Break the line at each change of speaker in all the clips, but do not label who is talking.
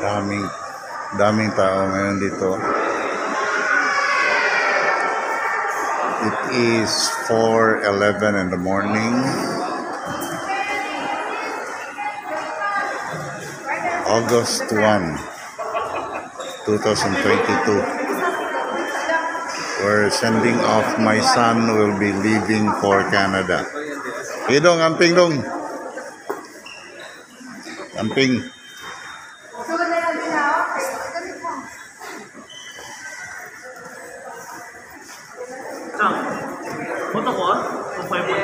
Daming daming tao ngayon dito. It is 4:11 in the morning. August 1, 2022. We're sending off my son will be leaving for Canada. Idong, amping dong. Amping.
Saan? Photo ko ah? 5.0?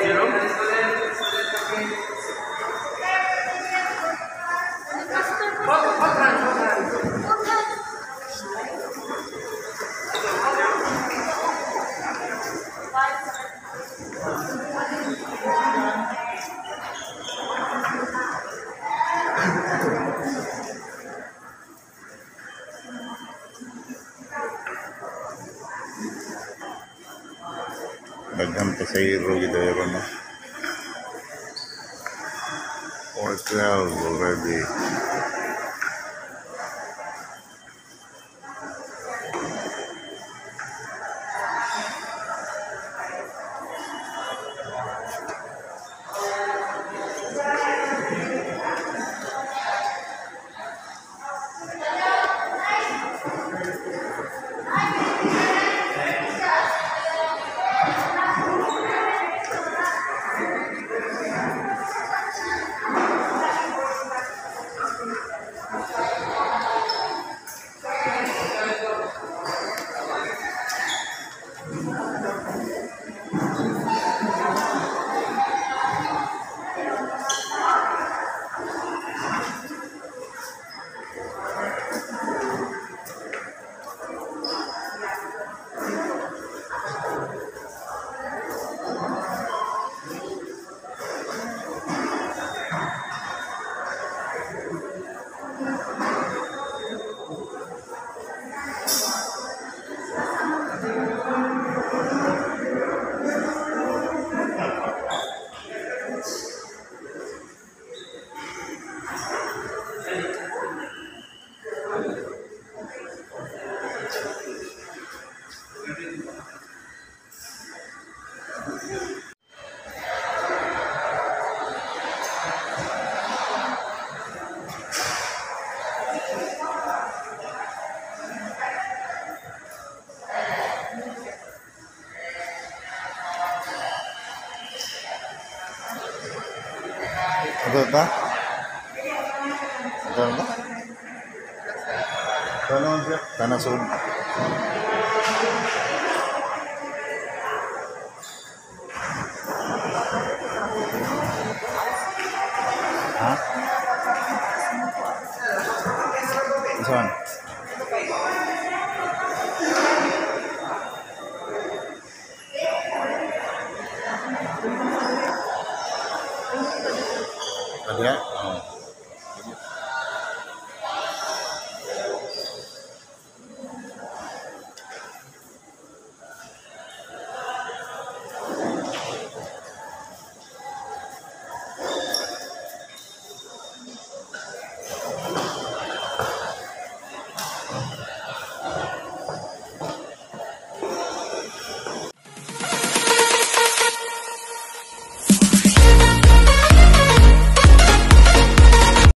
मध्यम तो सही रोगी देर बनो और क्या बोल रहे थे అదొద్దా అదొద్దా కనసు This one. അതിനെ